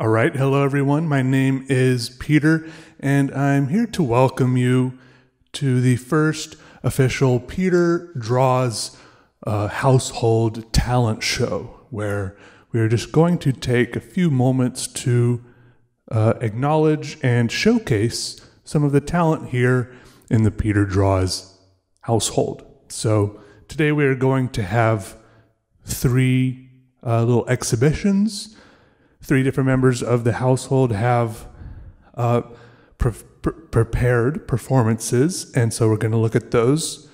All right. Hello, everyone. My name is Peter, and I'm here to welcome you to the first official Peter Draws uh, Household Talent Show, where we are just going to take a few moments to uh, acknowledge and showcase some of the talent here in the Peter Draws household. So today we are going to have three uh, little exhibitions. Three different members of the household have uh, pre- pre- prepared performances, and so we're going to look at those.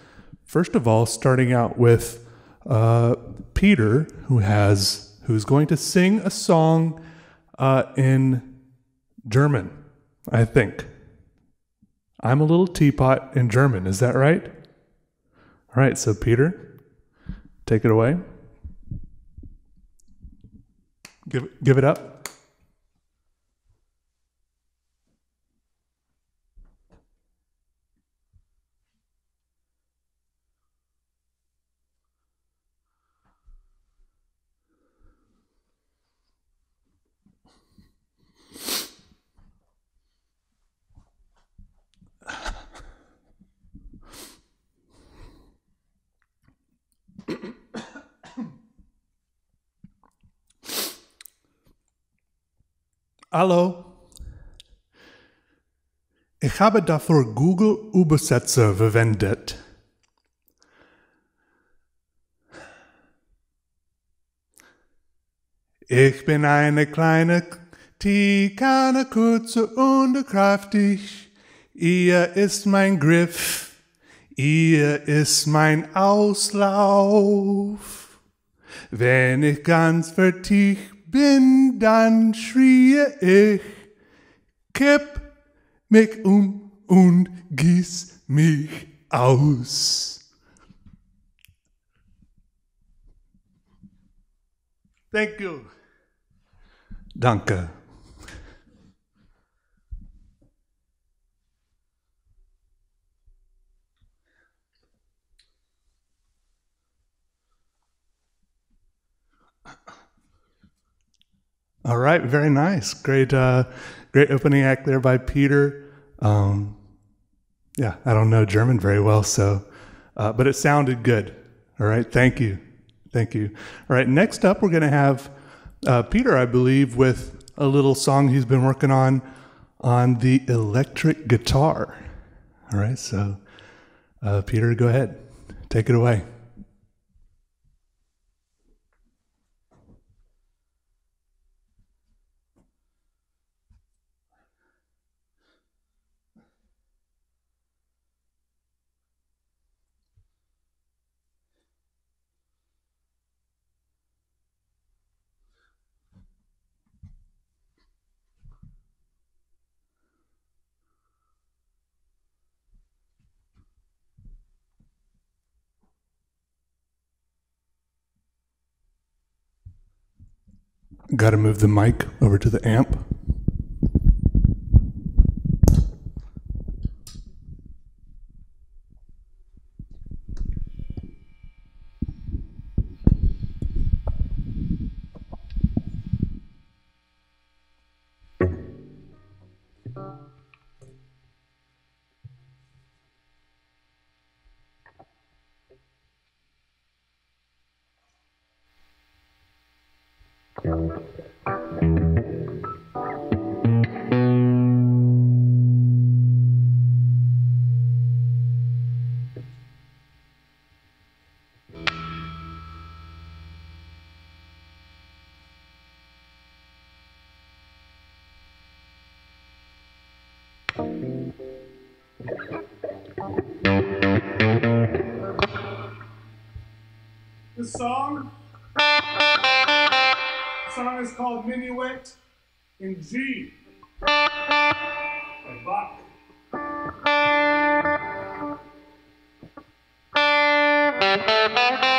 First of all, starting out with uh, Peter, who has who's going to sing a song uh, in German, I think. I'm a little teapot in German. Is that right? All right, so Peter, take it away. Give, give it up. Hallo. Ich habe dafür Google Übersetzer verwendet. Ich bin eine kleine Tikane, kurze und kräftig. Ihr ist mein Griff, ihr ist mein Auslauf. Wenn ich ganz vertieft bin, dann schrie ich, kipp mich um und gieß mich aus. Thank you. Danke. All right, very nice. Great, uh, great opening act there by Peter. Um, yeah, I don't know German very well, so, uh, but it sounded good. All right, thank you, thank you. All right, next up we're going to have uh, Peter, I believe, with a little song he's been working on on the electric guitar. All right, so uh, Peter, go ahead, take it away. Got to move the mic over to the amp. The song, the song is called Minuet in G by Bach. Let's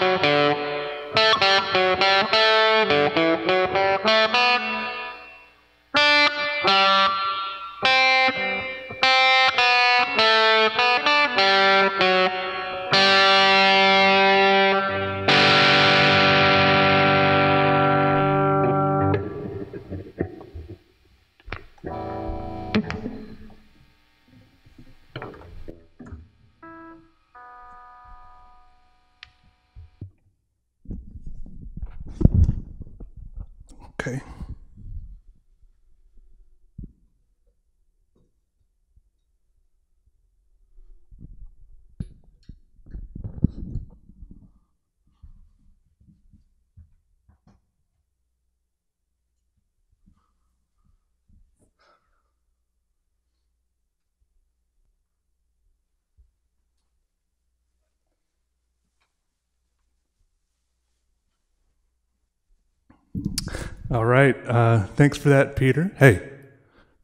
Thank you. Okay. All right. Uh, thanks for that, Peter. Hey,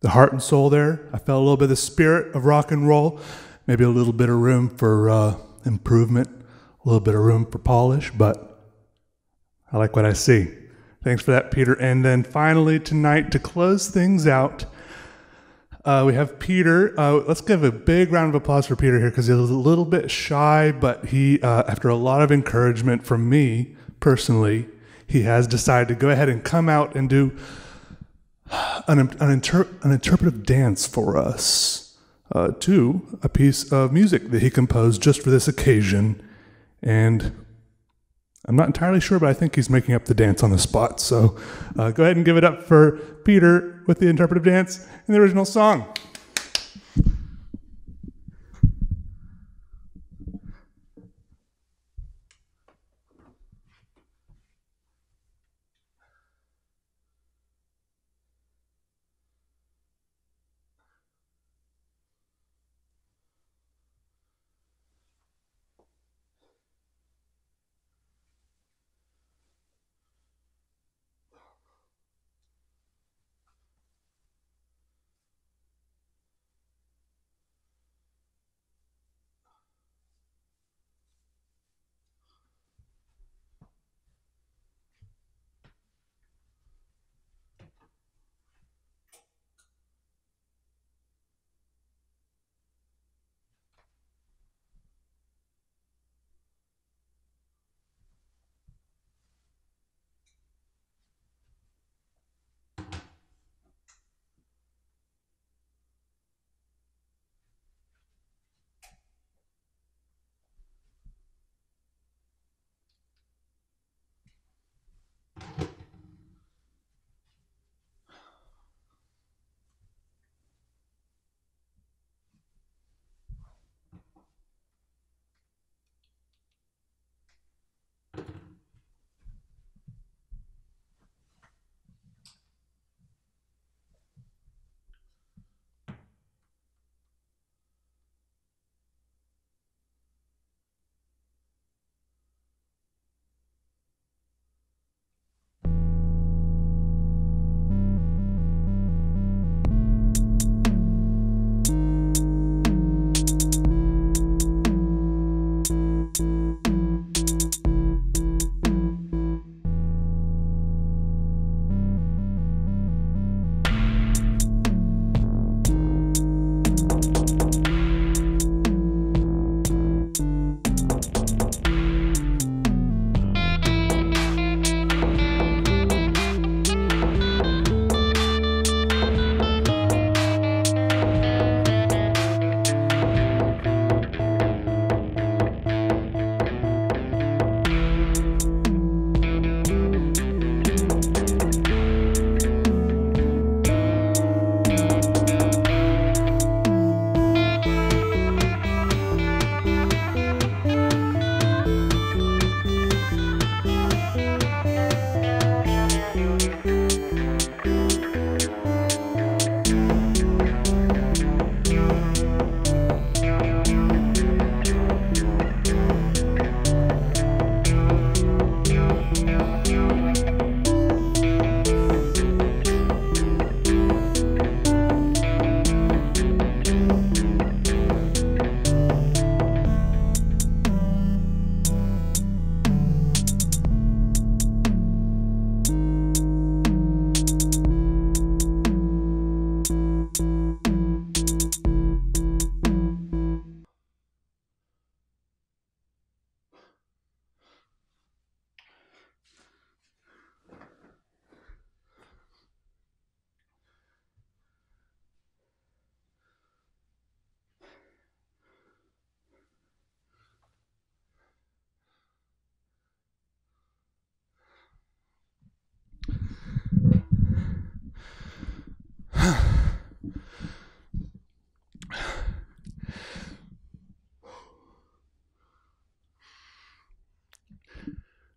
the heart and soul there. I felt a little bit of the spirit of rock and roll. Maybe a little bit of room for uh, improvement, a little bit of room for polish, but I like what I see. Thanks for that, Peter. And then finally, tonight, to close things out, uh, we have Peter. Uh, let's give a big round of applause for Peter here because he was a little bit shy, but he, uh, after a lot of encouragement from me personally, he has decided to go ahead and come out and do an, an, inter- an interpretive dance for us uh, to a piece of music that he composed just for this occasion. And I'm not entirely sure, but I think he's making up the dance on the spot. So uh, go ahead and give it up for Peter with the interpretive dance and the original song.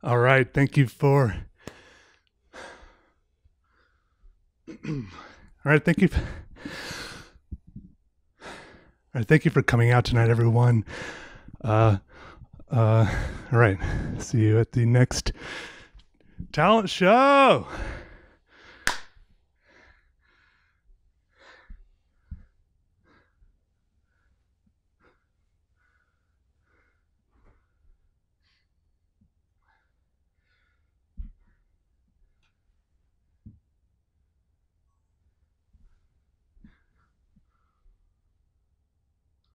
All right. Thank you for. All right. Thank you. All right. Thank you for coming out tonight, everyone. Uh, uh, all right. See you at the next talent show.